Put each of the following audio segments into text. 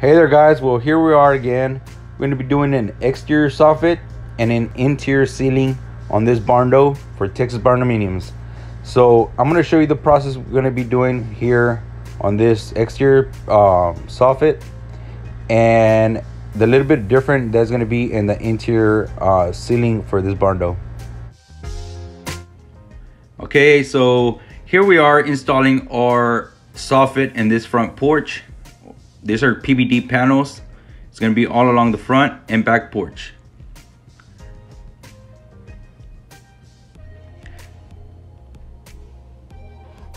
Hey there guys, well here we are again. We're going to be doing an exterior soffit and an interior ceiling on this barn door for Texas Barndominiums. So I'm going to show you the process we're going to be doing here on this exterior uh, soffit and the little bit different that's going to be in the interior uh, ceiling for this barn door. Okay, so here we are installing our soffit in this front porch. These are PVD panels. It's gonna be all along the front and back porch.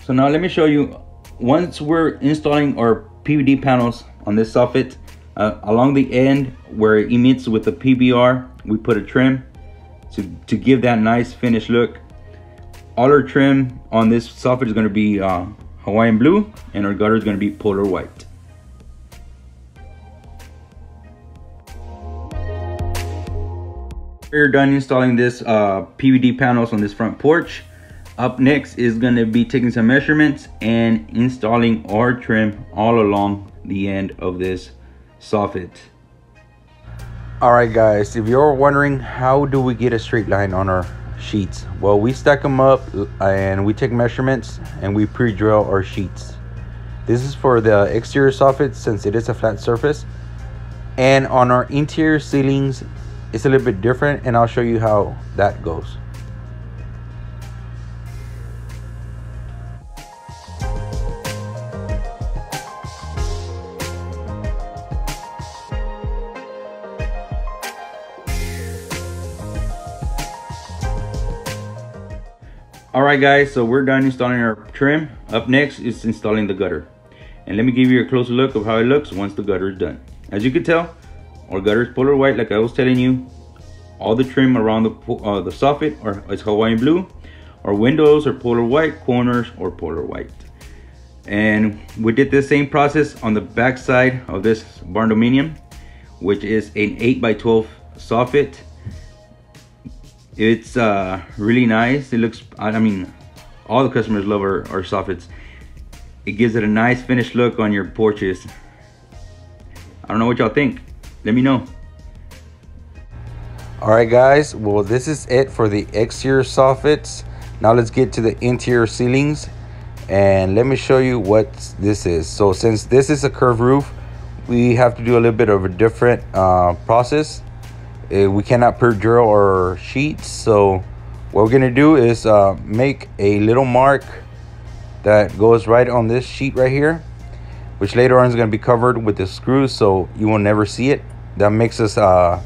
So now let me show you, once we're installing our PVD panels on this soffit, uh, along the end where it emits with the PBR, we put a trim to, to give that nice finished look. All our trim on this soffit is gonna be uh, Hawaiian blue and our gutter is gonna be polar white. We're done installing this uh, PVD panels on this front porch. Up next is gonna be taking some measurements and installing our trim all along the end of this soffit. All right guys, if you're wondering how do we get a straight line on our sheets? Well, we stack them up and we take measurements and we pre-drill our sheets. This is for the exterior soffit since it is a flat surface. And on our interior ceilings, it's a little bit different and I'll show you how that goes. All right guys, so we're done installing our trim. Up next is installing the gutter. And let me give you a closer look of how it looks once the gutter is done. As you can tell, our gutters polar white, like I was telling you. All the trim around the, uh, the soffit are, is Hawaiian blue. Our windows are polar white, corners are polar white. And we did the same process on the back side of this barndominium, which is an 8 by 12 soffit. It's uh, really nice. It looks, I mean, all the customers love our, our soffits. It gives it a nice finished look on your porches. I don't know what y'all think let me know. All right guys. Well this is it for the exterior soffits. Now let's get to the interior ceilings and let me show you what this is. So since this is a curved roof we have to do a little bit of a different uh, process. Uh, we cannot drill our sheets so what we're gonna do is uh, make a little mark that goes right on this sheet right here which later on is going to be covered with the screws so you will never see it that makes us uh,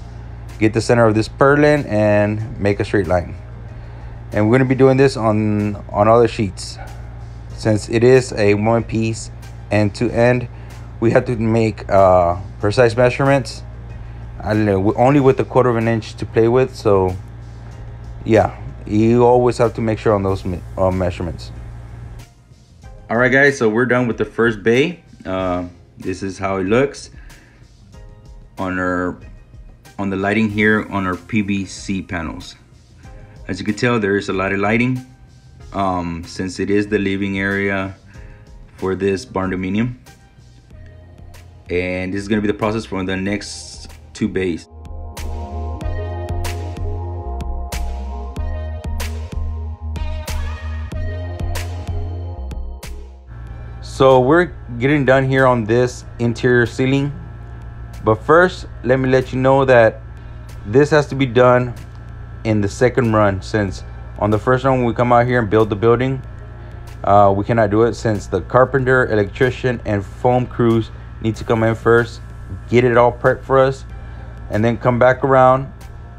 get the center of this purlin and make a straight line. And we're going to be doing this on on other sheets. Since it is a one piece end to end we have to make uh, precise measurements. I don't know only with a quarter of an inch to play with so yeah. You always have to make sure on those uh, measurements. All right guys so we're done with the first bay. Uh, this is how it looks on our on the lighting here on our PVC panels. As you can tell, there is a lot of lighting um, since it is the living area for this barndominium. And this is gonna be the process for the next two bays. So we're getting done here on this interior ceiling but first, let me let you know that this has to be done in the second run since on the first run we come out here and build the building, uh, we cannot do it since the carpenter, electrician, and foam crews need to come in first, get it all prepped for us, and then come back around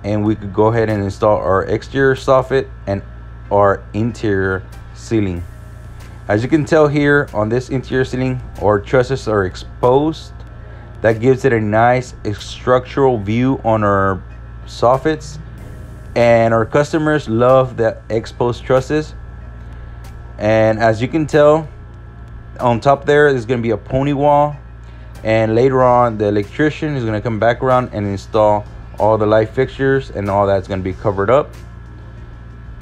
and we could go ahead and install our exterior soffit and our interior ceiling. As you can tell here on this interior ceiling, our trusses are exposed that gives it a nice structural view on our soffits. And our customers love the exposed trusses. And as you can tell on top there is going to be a pony wall. And later on the electrician is going to come back around and install all the light fixtures and all that's going to be covered up.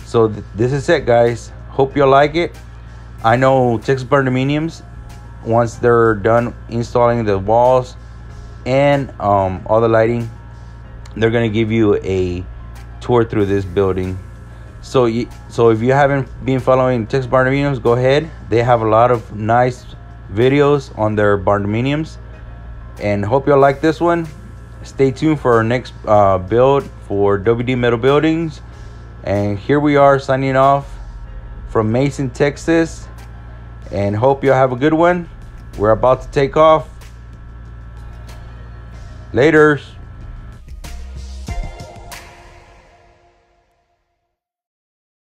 So th this is it guys. Hope you like it. I know texas barndominiums once they're done installing the walls and um, all the lighting. They're gonna give you a tour through this building. So, so if you haven't been following Texas Barndominiums, go ahead. They have a lot of nice videos on their barndominiums, and hope you'll like this one. Stay tuned for our next uh, build for WD Metal Buildings. And here we are signing off from Mason, Texas. And hope you'll have a good one. We're about to take off. Laters.